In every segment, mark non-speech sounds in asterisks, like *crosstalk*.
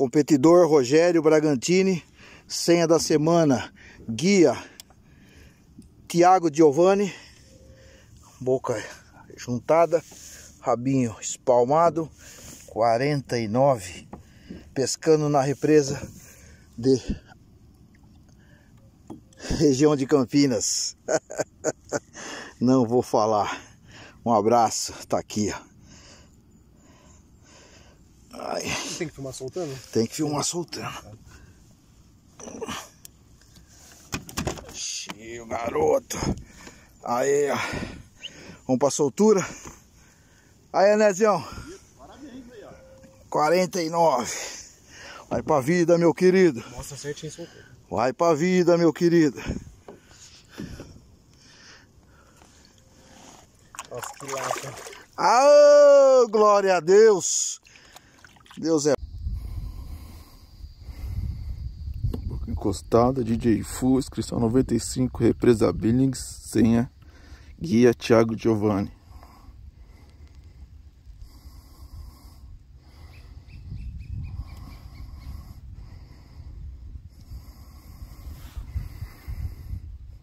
Competidor Rogério Bragantini, senha da semana, guia Tiago Giovanni, boca juntada, rabinho espalmado, 49, pescando na represa de região de Campinas. *laughs* Não vou falar. Um abraço, tá aqui, ó. Ai. Tem que filmar soltando? Tem que filmar soltando. Cheio, garoto. Aí, ó. Vamos pra soltura. Aí, Nezião. Parabéns aí, ó. 49. Vai pra vida, meu querido. Mostra certinho soltura. Vai pra vida, meu querido. Nossa, que lata. Ah, glória a Deus. Deus é. Encostada, DJ Fu, inscrição 95, represa Billings, senha, guia Thiago Giovanni.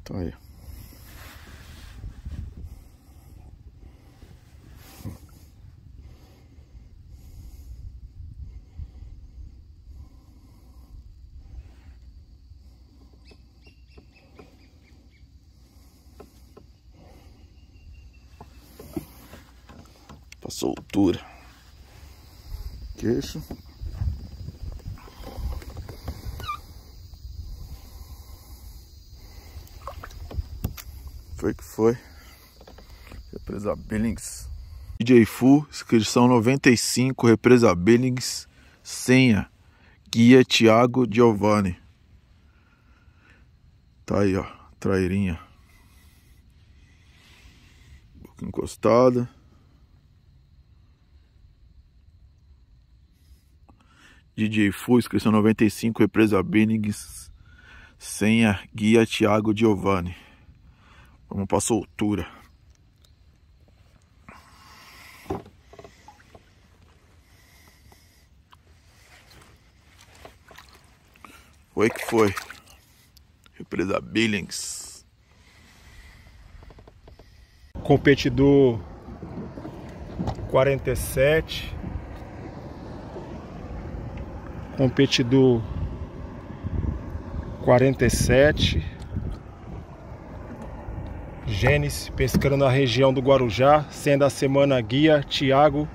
Então aí. Pra soltura. Queixo. Foi que foi. Represa Billings. DJ Fu, inscrição 95, represa Billings, senha, guia Thiago Giovanni. Tá aí, ó, trairinha. Boca encostada. DJ Fu, inscrição 95, represa Billings, senha, guia Thiago Giovanni. Vamos pra soltura. Foi que foi. Represa Billings. Competidor 47. Competidor 47. Gênesis, pescando na região do Guarujá, sendo a semana guia Tiago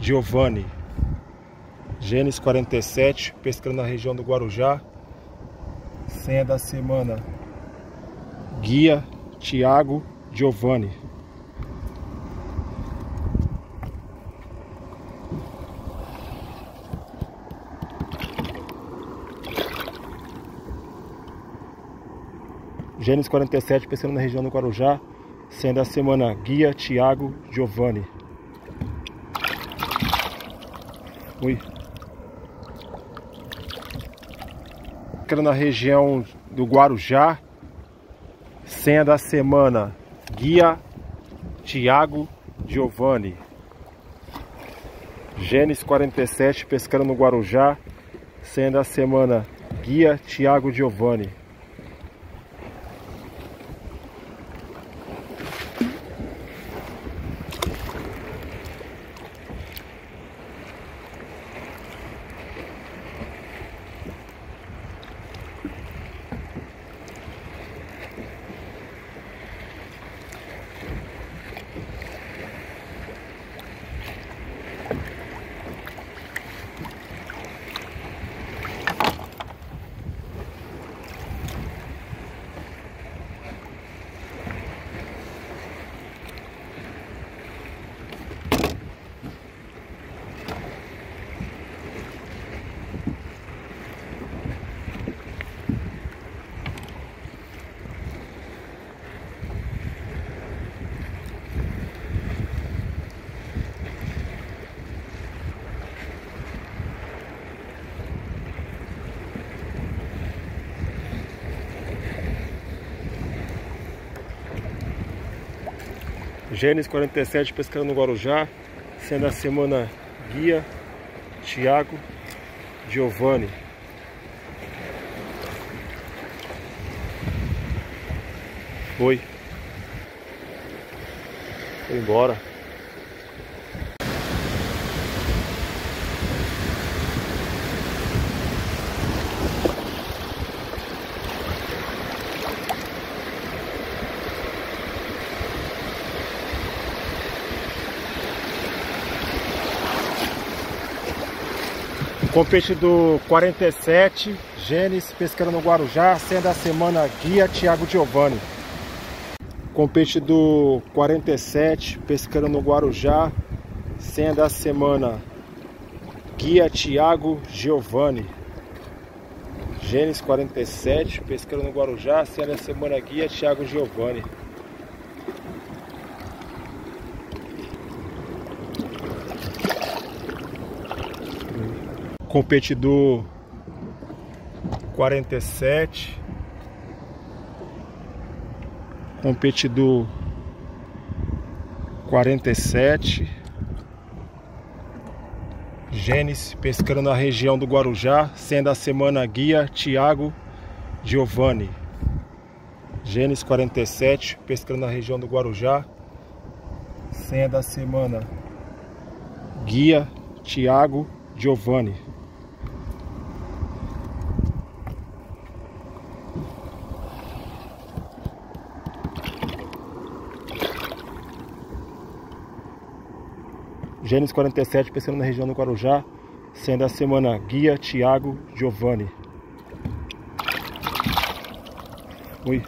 Giovanni. Gênesis 47, pescando na região do Guarujá, senha da semana guia Tiago Giovanni. Gênesis 47, pescando na região do Guarujá, sendo a semana guia Tiago Giovanni. Ui. Pescando na região do Guarujá, senha da semana guia Tiago Giovanni. Gênesis 47, pescando no Guarujá, senha da semana guia Tiago Giovanni. Gênesis 47 pescando no Guarujá, sendo a semana guia Tiago Giovanni. Foi. Foi embora. Competidor 47, Gênesis, pescando no Guarujá, sendo a semana guia Thiago Giovanni. Competidor 47, pescando no Guarujá, sendo a semana guia Thiago Giovanni. Gênesis 47, pescando no Guarujá, sendo a semana guia Thiago Giovanni. Competidor 47 competidor 47 Gênesis pescando na região do Guarujá sendo a semana guia Thiago Giovanni. Gênesis 47 pescando na região do Guarujá sendo a semana guia Thiago Giovanni Gênesis 47, pensando na região do Guarujá, sendo a semana guia Tiago Giovanni. Oi.